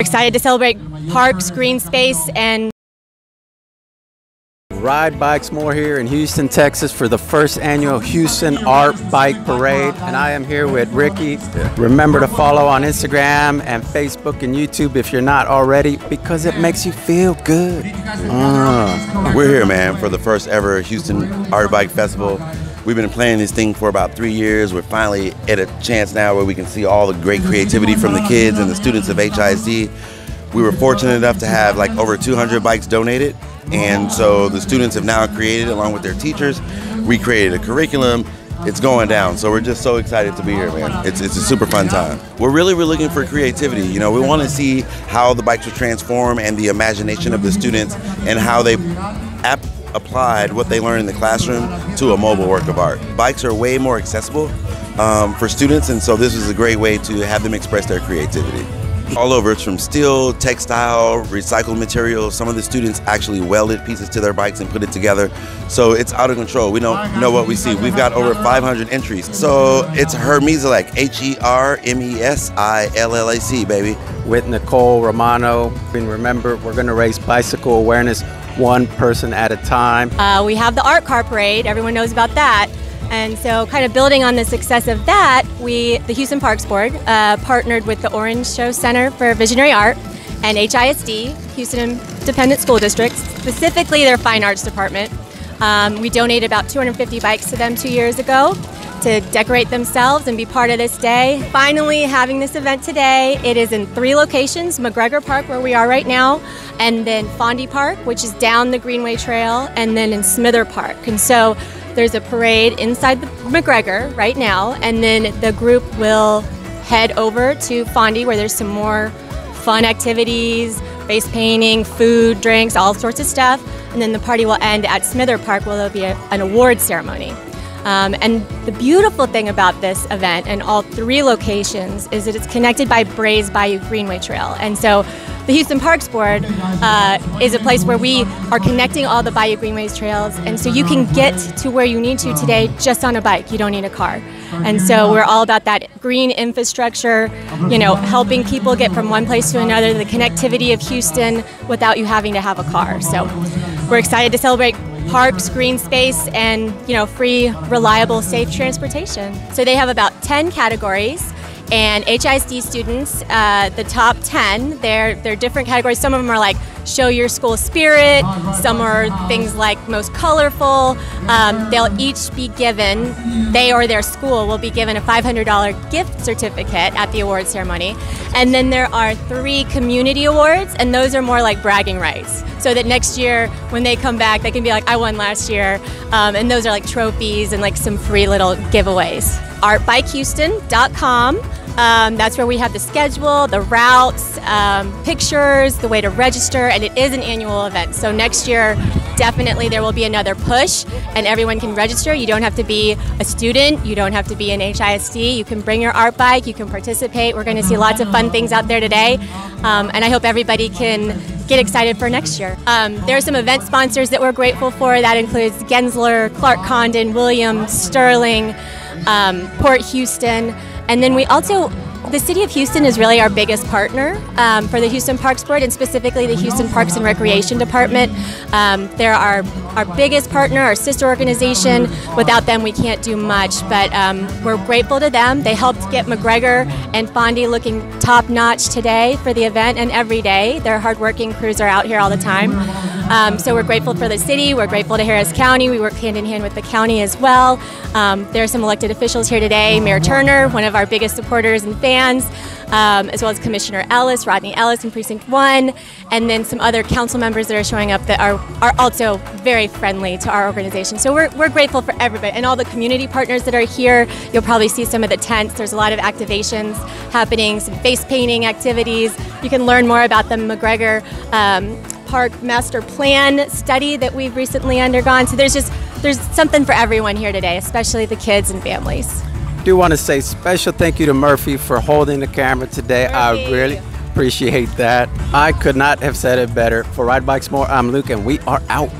Excited to celebrate parks, green space, and Ride Bikes More here in Houston, Texas for the first annual Houston Art Bike Parade. And I am here with Ricky. Remember to follow on Instagram and Facebook and YouTube if you're not already because it makes you feel good. Uh, we're here, man, for the first ever Houston Art Bike Festival. We've been playing this thing for about three years. We're finally at a chance now where we can see all the great creativity from the kids and the students of HISD. We were fortunate enough to have like over 200 bikes donated. And so the students have now created, along with their teachers, recreated a curriculum. It's going down, so we're just so excited to be here, man. It's, it's a super fun time. We're really we're looking for creativity. You know, we want to see how the bikes will transform and the imagination of the students and how they applied what they learned in the classroom to a mobile work of art. Bikes are way more accessible um, for students, and so this is a great way to have them express their creativity. All over, it's from steel, textile, recycled materials. Some of the students actually welded pieces to their bikes and put it together. So it's out of control. We don't know what we see. We've got over 500 entries. So it's Hermesillac, H E R M E S I L L A C, baby. With Nicole Romano. And remember, we're going to raise bicycle awareness one person at a time. uh, we have the art car parade. Everyone knows about that. And so, kind of building on the success of that, we, the Houston Parks Board, uh, partnered with the Orange Show Center for Visionary Art and HISD, Houston Independent School District, specifically their Fine Arts Department. Um, we donated about 250 bikes to them two years ago to decorate themselves and be part of this day. Finally, having this event today. It is in three locations MacGregor Park, where we are right now, and then Fondy Park, which is down the Greenway Trail, and then in Smither Park. And so there's a parade inside the MacGregor right now, and then the group will head over to Fondy, where there's some more fun activities, face painting, food, drinks, all sorts of stuff. And then the party will end at Smither Park, where there'll be a, an award ceremony. Um, and the beautiful thing about this event and all three locations is that it's connected by Brays Bayou Greenway Trail. And so the Houston Parks Board uh, is a place where we are connecting all the Bayou Greenways trails. And so you can get to where you need to today just on a bike. You don't need a car. And so we're all about that green infrastructure, you know, helping people get from one place to another, the connectivity of Houston without you having to have a car. So we're excited to celebrate parks, green space, and you know, free, reliable, safe transportation. So they have about 10 categories. And HISD students, uh, the top 10, they're, they're different categories. Some of them are like show your school spirit, some are things like most colorful. Um, they'll each be given, they or their school will be given a $500 gift certificate at the award ceremony. And then there are three community awards, and those are more like bragging rights. So that next year, when they come back, they can be like, I won last year. Um, and those are like trophies and like some free little giveaways. ArtBikeHouston.com. Um, that's where we have the schedule, the routes, um, pictures, the way to register, and it is an annual event. So next year, definitely there will be another push, and everyone can register. You don't have to be a student, you don't have to be an HISD. You can bring your art bike, you can participate. We're going to see lots of fun things out there today, um, and I hope everybody can get excited for next year. Um, there are some event sponsors that we're grateful for. That includes Gensler, Clark Condon, Williams, Sterling, um, Port Houston. And then we also, the City of Houston is really our biggest partner um, for the Houston Parks Board and specifically the Houston Parks and Recreation Department. Um, they're our, our biggest partner, our sister organization. Without them, we can't do much, but um, we're grateful to them. They helped get MacGregor and Fondy looking top notch today for the event and every day. Their hardworking crews are out here all the time. Um, so we're grateful for the city. We're grateful to Harris County. We work hand in hand with the county as well. Um, there are some elected officials here today. Mayor Turner, one of our biggest supporters and fans, um, as well as Commissioner Ellis, Rodney Ellis in Precinct 1, and then some other council members that are showing up that are, are also very friendly to our organization. So we're, we're grateful for everybody and all the community partners that are here. You'll probably see some of the tents. There's a lot of activations happening, some face painting activities. You can learn more about the MacGregor um, Park Master Plan study that we've recently undergone. So there's just there's something for everyone here today, especially the kids and families. do want to say special thank you to Murphy for holding the camera today. I really appreciate that. I could not have said it better. For Ride Bikes More, I'm Luke, and we are out.